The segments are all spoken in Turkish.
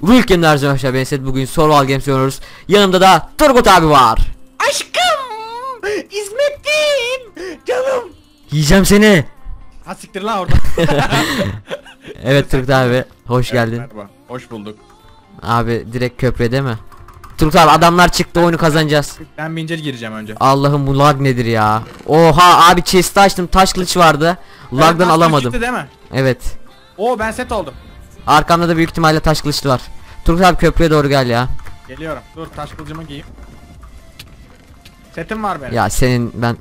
Welcome arkadaşlar ben Set bugün Survival Games oynuyoruz. Yanımda da Turgut abi var. Aşkım! İsmet'im! Canım! Yiyeceğim seni. Ha siktir lan orada. Evet Turgut abi hoş geldin. Merhaba. Hoş bulduk. Abi direkt köprüde mi? Turgut abi adamlar çıktı oyunu kazanacağız. Ben bince gireceğim önce. Allah'ım bu lag nedir ya? Oha abi chest'i açtım taş kılıç vardı. Lagdan Evet, lan, alamadım. çıktı değil mi? Evet. Oo ben set oldum. Arkamda da büyük ihtimalle taş kılıçlı var. Turgut abi köprüye doğru gel ya. Geliyorum. Dur taş kılıcımı giyeyim. Setim var benim. Ya senin ben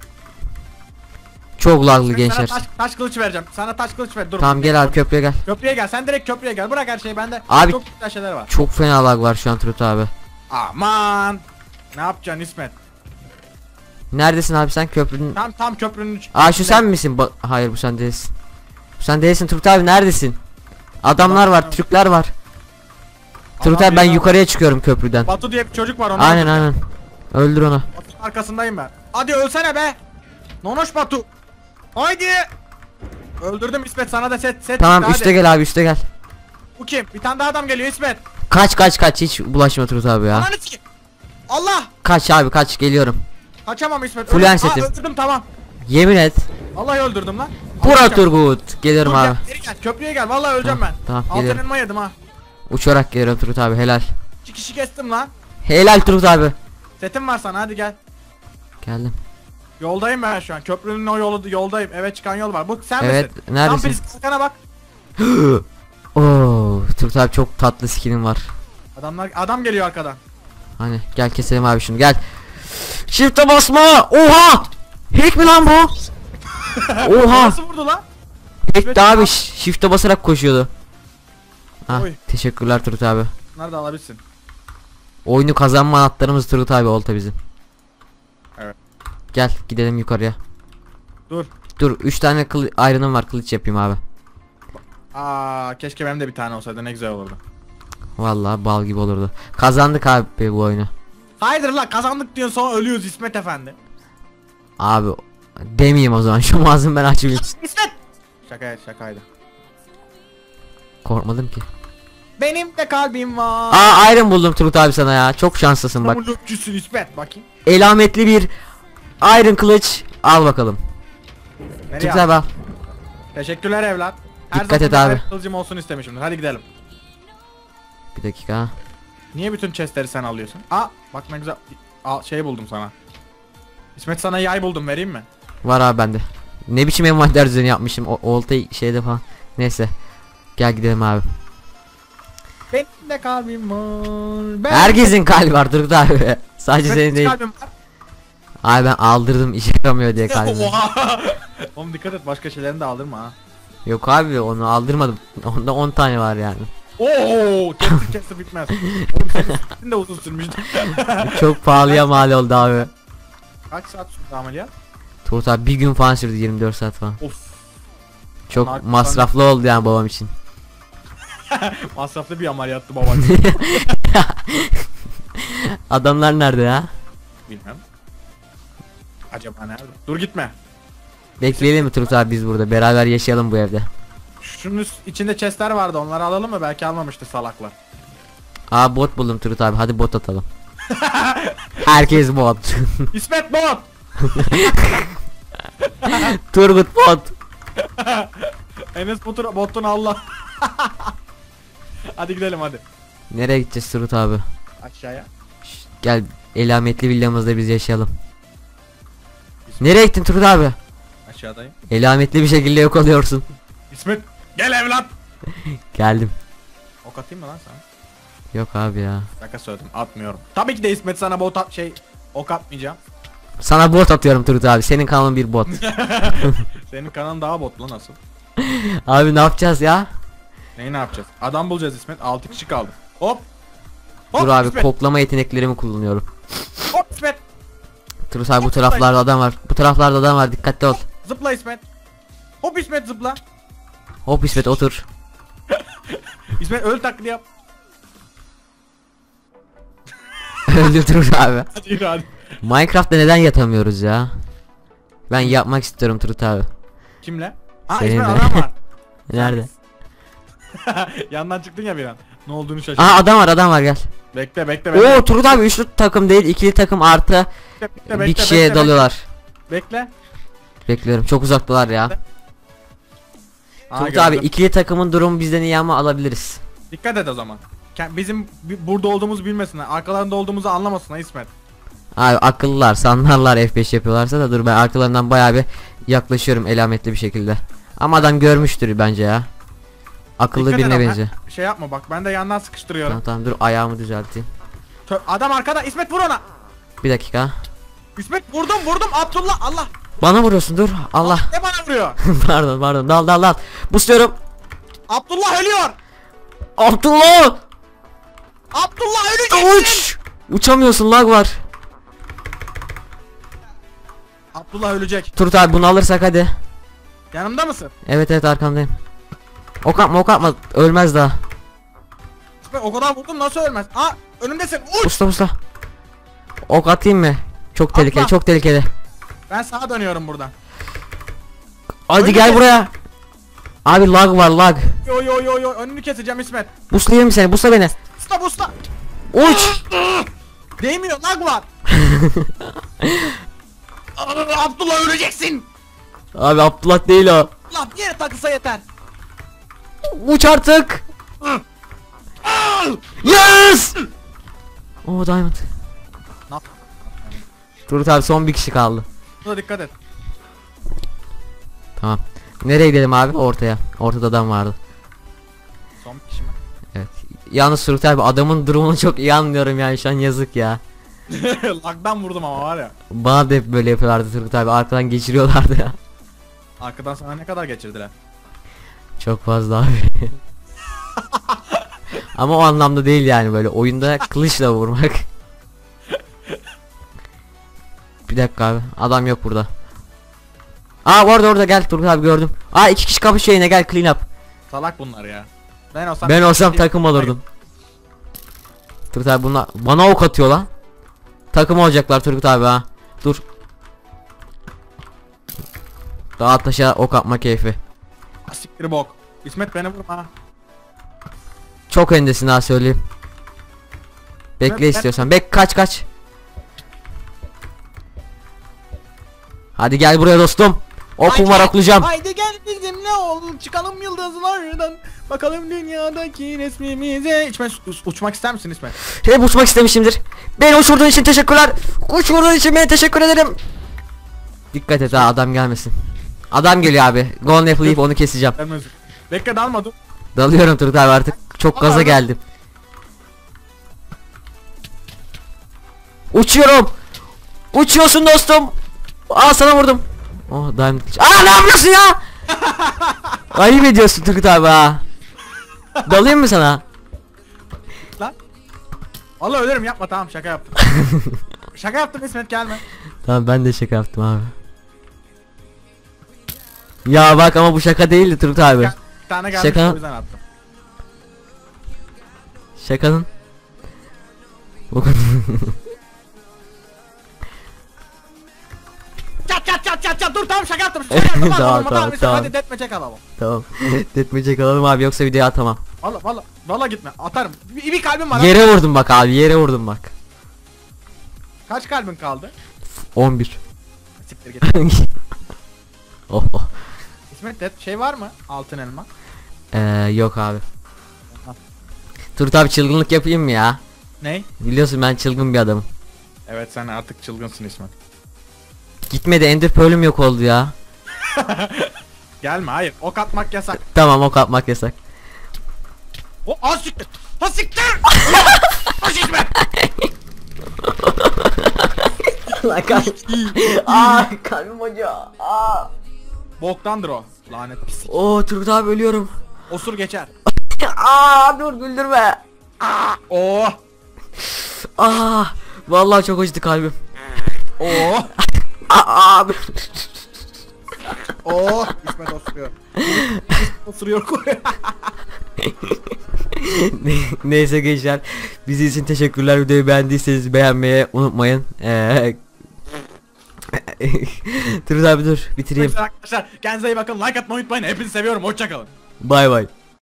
çok laglı Ben gençler. Sana taş, taş kılıç vereceğim. Sana taş kılıç ver. Dur. Tamam gel abi köprüye gel. Köprüye gel. Sen direkt köprüye gel. Bırak her şeyi bende. Abi- Çok güzel şeyler var. Çok fena lag var şu an Turgut abi. Aman. Ne yapacaksın İsmet? Neredesin abi sen köprünün? Tam tam köprünün Aa şu sen misin? Ba- Hayır bu sen değilsin. Bu sen değilsin Turgut abi neredesin? Adamlar var, Türkler var. Abi ben yukarıya çıkıyorum köprüden. Batu diye bir çocuk var onu. Aynen aynen. Öldür onu. Batu'nun arkasındayım ben. Hadi ölsene be. Nonoş Batu. Haydi. Öldürdüm İsmet sana da set set. Tamam üste gel abi üste gel. Bu kim? Bir tane daha adam geliyor İsmet. Kaç kaç kaç hiç bulaşma Turgut abi ya. Ananı sikeyim. Allah. Kaç abi kaç geliyorum. Kaçamam İsmet. Full Öldüm. Aa, öldürdüm tamam. Yemin et. Vallahi öldürdüm lan. Bura Turgut. Geliyorum Dur, abi. gel, geri gel. Köprüye gel. Vallahi öleceğim Tamam, ben. tamam, Altın elma yedim ha. Uçarak geliyorum Turgut abi helal. İki kişi kestim lan. Helal Turgut abi. Setim var sana hadi gel. Geldim. Yoldayım ben şu an. Köprünün o yolu yoldayım. Eve çıkan yol var. Bu sen Evet, misin? neredesin? Tam birisi arkana bak. Oo, Turgut abi çok tatlı skinim var. Adamlar adam geliyor arkadan. Hani gel keselim abi şunu gel. Shift'e basma. Oha! Hack mi lan bu? Oha! Nasıl vurdu lan? Hack'ti abi shift'e basarak koşuyordu. Oy. teşekkürler Turgut abi. Nerede alabilsin? Oyunu kazanma anahtarımız Turgut abi olta bizim. Evet. Gel gidelim yukarıya. Dur. Dur 3 tane kılı iron'ım var kılıç yapayım abi. Aa keşke benim de bir tane olsaydı ne güzel olurdu. Vallahi bal gibi olurdu. Kazandık abi bu oyunu. Hayırdır lan kazandık diyorsun sonra ölüyoruz İsmet Efendi. Abi demeyeyim o zaman şu ağzımı ben açayım. İsmet! Şaka şakaydı. Korkmadım ki. Benim de kalbim var. Aa iron buldum Turgut abi sana ya. Çok şanslısın bak. Samurlukçusun İsmet bakayım. Elametli bir iron kılıç. Al bakalım. Nereye Turgut abi al. Teşekkürler evlat. Her Dikkat et abi. kılıcım olsun istemişimdir. Hadi gidelim. Bir dakika. Niye bütün chestleri sen alıyorsun? Aa bak ne güzel. Al şey buldum sana. İsmet sana yay buldum vereyim mi? Var abi bende. Ne biçim envanter düzeni yapmışım. O oltayı şeyde falan. Neyse. Gel gidelim abi. Benim de kalbim var. Ben Herkesin kalbi var Turgut abi. Sadece senin değil. kalbim var. Abi ben aldırdım işe yaramıyor diye kalbimi. Oha. Oğlum dikkat et başka şeylerini de aldırma ha. Yok abi onu aldırmadım. Onda 10 tane var yani. Oo, kestir kestir bitmez. Oğlum senin de uzun sürmüştü. Çok pahalıya mal oldu abi. Kaç saat sürdü ameliyat? Turgut abi bir gün falan sürdü 24 saat falan. Of. Çok Onlar- masraflı oldu yani babam için. Masraflı bir ameliyattı baban. Adamlar nerede ya? Bilmem. Acaba nerede? Dur gitme. Bekleyelim mi Turgut abi biz burada beraber yaşayalım bu evde. Şunun üst- içinde chestler vardı onları alalım mı? Belki almamıştı salaklar. Aa bot buldum Turgut abi hadi bot atalım. Herkes bot. İsmet bot! Turgut bot. Enes Batur botun Allah. hadi gidelim hadi. Nereye gideceğiz Turgut abi? Aşağıya. Şşt, gel elametli villamızda biz yaşayalım. Nereye gittin Turgut abi? Aşağıdayım. Elametli bir şekilde yok oluyorsun. İsmet gel evlat. Geldim. Ok atayım mı lan sana? Yok abi ya. Şaka söyledim atmıyorum. Tabii ki de İsmet sana bot at şey ok atmayacağım. Sana bot atıyorum Turgut abi. Senin kanalın bir bot. Senin kanalın daha bot lan asıl. abi ne yapacağız ya? Neyi ne yapacağız? Adam bulacağız İsmet. 6 kişi kaldı. Hop. Hop Dur abi İsmet. koklama yeteneklerimi kullanıyorum. Hop İsmet. Turgut abi bu taraflarda adam var. Bu taraflarda adam var dikkatli ol. Zıpla İsmet. Hop İsmet zıpla. Hop İsmet otur. İsmet öl taklidi yap. Öldür Turgut abi. Hadi hadi. Minecraft'ta neden yatamıyoruz ya? Ben yapmak istiyorum Turgut abi. Kimle? Aa Seninle. İsmet adam var. Nerede? Yandan çıktın ya bir an. Ne olduğunu şaşırdım. Aa adam var adam var gel. Bekle bekle bekle. Oo Turgut abi üçlü takım değil ikili takım artı bekle, bekle, bir kişiye bekle, dalıyorlar. Bekle. Bekliyorum çok uzaktalar ya. Aa, gördüm. abi ikili takımın durumu bizden iyi ama alabiliriz. Dikkat et o zaman. Bizim bi- burada olduğumuzu bilmesinler. Arkalarında olduğumuzu anlamasınlar İsmet. Abi akıllılar sanlarlar F5 yapıyorlarsa da dur ben arkalarından bayağı bir yaklaşıyorum elametli bir şekilde. Ama adam görmüştür bence ya. Akıllı Dikkat birine benziyor. Şey yapma bak ben de yandan sıkıştırıyorum. Tamam tamam dur ayağımı düzelteyim. Tö- Adam arkada İsmet vur ona. Bir dakika. İsmet vurdum vurdum Abdullah Allah. Bana vuruyorsun dur. Allah. Ne bana vuruyor? pardon pardon dal dal dal. Busluyorum. Abdullah ölüyor. Abdullah. Abdullah öleceksin. Uç. Uçamıyorsun lag var. Abdullah ölecek. Turgut abi bunu alırsak hadi. Yanımda mısın? Evet evet arkandayım. Ok atma ok atma ölmez daha. O kadar vurdum nasıl ölmez? Aa önümdesin uç. Usta usta. Ok atayım mı? Çok tehlikeli Atma. çok tehlikeli. Ben sağa dönüyorum buradan. Hadi Öyle gel mi? buraya. Abi lag var lag. Yo yo yo yo önünü keseceğim İsmet. Buslayayım seni busla beni. Usta usta. Uç. Değmiyor lag var. Abdullah öleceksin. Abi Abdullah değil o. Allah bir yere takılsa yeter. Uç artık. Yes. Oh diamond. Ne yap- abi son bir kişi kaldı. Buna dikkat et. Tamam. Nereye gidelim abi? Ortaya. Ortada adam vardı. Son bir kişi mi? Evet. Yalnız Turgut abi adamın durumunu çok iyi anlıyorum yani şu an yazık ya. Lagdan vurdum ama var ya. Bana da hep böyle yapıyorlardı Turgut abi arkadan geçiriyorlardı ya. Arkadan sana ne kadar geçirdiler? Çok fazla abi. Ama o anlamda değil yani böyle oyunda kılıçla vurmak. Bir dakika abi adam yok burada. Aa orada orada gel Turgut abi gördüm. Aa iki kişi kapışıyor yine gel clean up. Salak bunlar ya. Ben olsam Ben olsam takım olurdum. Turgut abi bunlar bana ok atıyor lan. Takım olacaklar Turgut abi ha. Dur. Dağ taşa ok atma keyfi. Siktir bok. İsmet beni vurma. Çok öndesin ha söyleyeyim. Bekle Ben- istiyorsan. Bek kaç kaç. Hadi gel buraya dostum. Okum var oklayacağım. Haydi gel bizimle ol. Çıkalım yıldızlardan. Bakalım dünyadaki resmimize. Uç- uçmak ister misin İsmet? Hep uçmak istemişimdir. Beni uçurduğun için teşekkürler. Uçurduğun için beni teşekkür ederim. Dikkat et ha adam gelmesin. Adam geliyor abi. Golden Apple yiyip onu keseceğim. Bekle dalma dur. Dalıyorum Turgut abi artık. Çok gaza geldim. Uçuyorum. Uçuyorsun dostum. Aa sana vurdum. Oh diamond kılıç. Aa ne yapıyorsun ya? Ayıp ediyorsun Turgut abi ha. Dalayım mı sana? Lan. Vallahi ölürüm yapma tamam şaka yaptım. şaka yaptım İsmet gelme. Tamam ben de şaka yaptım abi. Ya bak ama bu şaka değildi Turgut abi. Bir tane gelmiş Şaka- o yüzden attım. Şakanın. Çat çat dur tamam şaka yaptım. Şaka yaptım. Tamam Tamam, tamam tamam, tamam. tamam. Hadi detmece alalım. tamam. Detmeyecek alalım abi yoksa videoya atamam. Valla valla valla gitme atarım. Bir, bir kalbim var. Yere vurdum bak abi yere vurdum bak. Kaç kalbin kaldı? 11. Siktir git. oh oh. İsmet det şey var mı? Altın elma. Ee, yok abi. Turgut abi çılgınlık yapayım mı ya? Ney? Biliyorsun ben çılgın bir adamım. Evet sen artık çılgınsın İsmet. Gitmedi Ender Pearl'üm yok oldu ya. Gelme hayır. Ok atmak yasak. Tamam ok atmak yasak. O az siktir. Ha siktir. Koş İsmet. Aa kalbim. Aa. Boktandır o. Lanet pislik. Oo Turgut abi ölüyorum. Osur geçer. Aa dur güldürme. Oo. Aa vallahi çok acıdı kalbim. Oo. Abi. Oo. İsmet osuruyor. İsmet osuruyor. Ne- Neyse gençler bizi için teşekkürler videoyu beğendiyseniz beğenmeyi unutmayın ee... Turgut abi dur bitireyim Arkadaşlar kendinize iyi bakın. Like atmayı unutmayın. Hepinizi seviyorum. Hoşçakalın. bay bay